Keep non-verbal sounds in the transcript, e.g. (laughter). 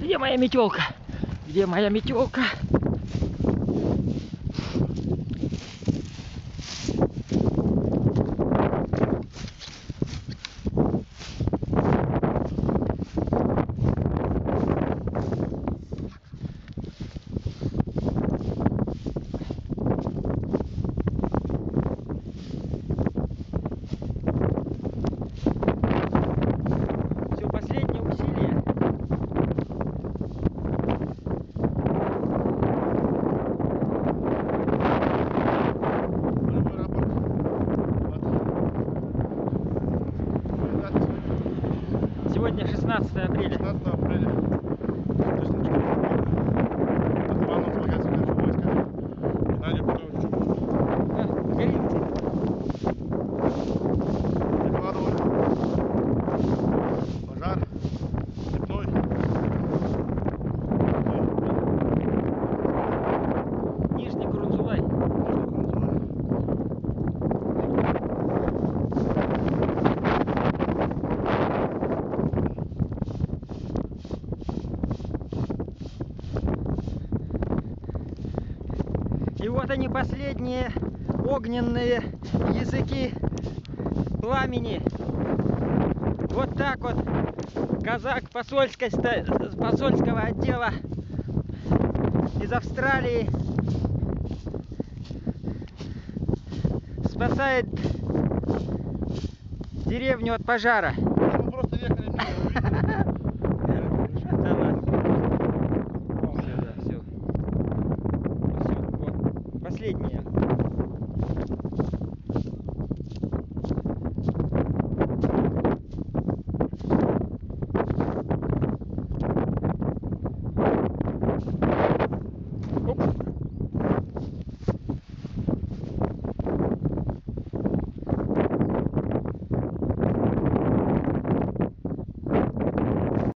где моя метелка? Где моя метелка? Сегодня 16 апреля. 16 апреля И вот они последние огненные языки пламени. Вот так вот казак посольской, посольского отдела из Австралии спасает деревню от пожара. Мы просто ехали мимо, (laughs) Последнее.